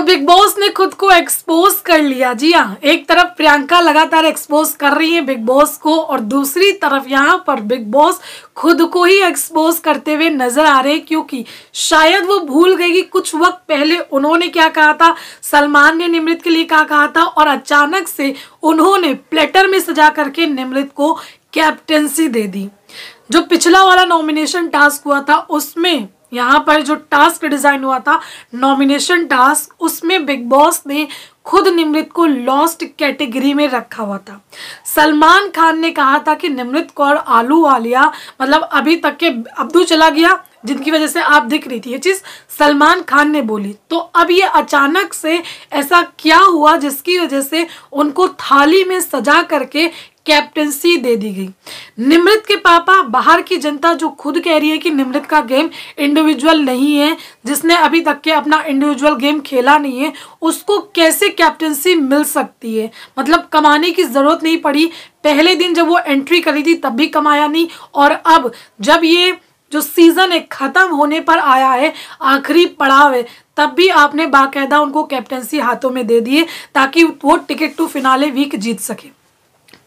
Big Boss ने खुद को एक्सपोज कर लिया। जी हाँ एक तरफ़ प्रियंका लगातार एक्सपोज कर रही है बिग बॉस को और दूसरी तरफ़ यहाँ पर बिग बॉस खुद को ही एक्सपोज करते हुए नज़र आ रहे हैं क्योंकि शायद वो भूल गई कि कुछ वक्त पहले उन्होंने क्या कहा था, सलमान ने निमृत के लिए क्या कहा था और अचानक से उन्होंने प्लेटर में सजा करके निमृत को कैप्टेंसी दे दी। जो पिछला वाला नॉमिनेशन टास्क हुआ था, उसमें यहाँ पर जो टास्क डिज़ाइन हुआ था नॉमिनेशन टास्क उसमें बिग बॉस ने खुद निमृत को लॉस्ट कैटेगरी में रखा हुआ था। सलमान खान ने कहा था कि निमृत कौर आलू वालिया मतलब अभी तक के अब्दू चला गया जिनकी वजह से आप दिख रही थी। ये चीज़ सलमान खान ने बोली। तो अब ये अचानक से ऐसा क्या हुआ जिसकी वजह से उनको थाली में सजा करके कैप्टनसी दे दी गई? निमृत के पापा, बाहर की जनता जो खुद कह रही है कि निमृत का गेम इंडिविजुअल नहीं है, जिसने अभी तक के अपना इंडिविजुअल गेम खेला नहीं है, उसको कैसे कैप्टनसी मिल सकती है? मतलब कमाने की ज़रूरत नहीं पड़ी। पहले दिन जब वो एंट्री करी थी, तब भी कमाया नहीं। और अब जब ये जो सीज़न है ख़त्म होने पर आया है, आखिरी पड़ाव है, तब भी आपने बाकायदा उनको कैप्टनसी हाथों में दे दिए ताकि वो टिकट टू फिनाले वीक जीत सके।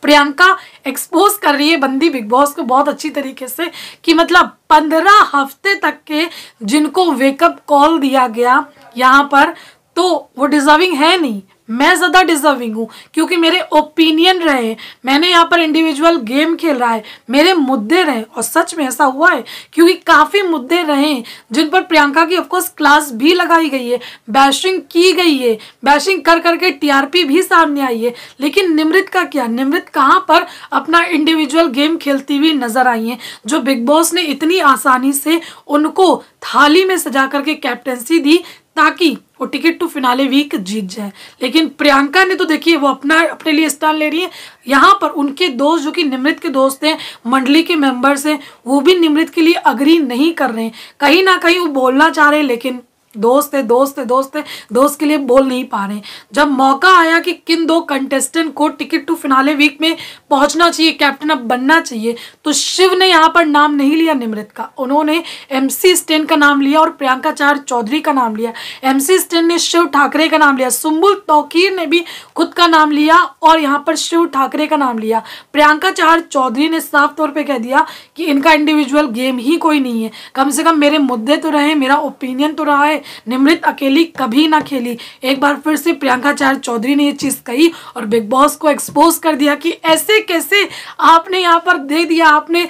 प्रियंका एक्सपोज कर रही है बंदी बिग बॉस को बहुत अच्छी तरीके से कि मतलब पंद्रह हफ़्ते तक के जिनको वेकअप कॉल दिया गया यहाँ पर तो वो डिजर्विंग है नहीं। मैं ज़्यादा डिजर्विंग हूँ, क्योंकि मेरे ओपिनियन रहे, मैंने यहाँ पर इंडिविजुअल गेम खेल रहा है, मेरे मुद्दे रहे, और सच में ऐसा हुआ है, क्योंकि काफ़ी मुद्दे रहे, जिन पर प्रियंका की ऑफकोर्स क्लास भी लगाई गई है बैशिंग की गई है बैशिंग कर करके टीआरपी भी सामने आई है, लेकिन निमृत का क्या, निमृत कहाँ पर अपना इंडिविजुअल गेम खेलती हुई नज़र आई है, जो बिग बॉस ने इतनी आसानी से उनको थाली में सजा करके कैप्टनसी दी ताकि वो टिकट टू फिनाले वीक जीत जाए। लेकिन प्रियंका ने तो देखिए, वो अपना, अपने लिए स्थान ले रही है। यहाँ पर उनके दोस्त जो कि निमृत के दोस्त हैं, मंडली के मेंबर्स हैं, वो भी निमृत के लिए अग्री नहीं कर रहे हैं। कहीं ना कहीं वो बोलना चाह रहे हैं, लेकिन दोस्त है दोस्त है दोस्त है, दोस्त के लिए बोल नहीं पा रहे। जब मौका आया कि किन दो कंटेस्टेंट को टिकट टू फिनाले वीक में पहुँचना चाहिए कैप्टन अब बनना चाहिए तो शिव ने यहाँ पर नाम नहीं लिया निमृत का। उन्होंने एमसी स्टेन का नाम लिया और प्रियंका चार चौधरी का नाम लिया। एमसी स्टेन ने शिव ठाकरे का नाम लिया। सुम्बुल तोकीर ने भी खुद का नाम लिया और यहाँ पर शिव ठाकरे का नाम लिया। प्रियंका चार चौधरी ने साफ़ तौर पर कह दिया कि इनका इंडिविजुअल गेम ही कोई नहीं है। कम से कम मेरे मुद्दे तो रहे, मेरा ओपिनियन तो रहा है निमृत अकेली कभी ना खेली। एक बार फिर से प्रियंका चार चौधरी ने ये चीज़ कही और बिग बॉस को एक्सपोज कर दिया कि ऐसे कैसे आपने यहाँ पर दे दिया, आपने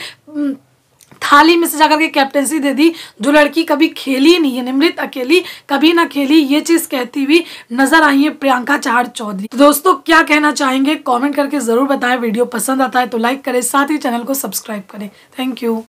थाली में सजा करके कैप्टनसी दे दी, जो लड़की कभी खेली नहीं है, निमृत अकेली कभी ना खेली, ये चीज़ कहती हुई नज़र आई है प्रियंका चार चौधरी। तो दोस्तों, क्या कहना चाहेंगे? कमेंट करके ज़रूर बताएँ। वीडियो पसंद आता है तो लाइक करें, साथ ही चैनल को सब्सक्राइब करें। Thank you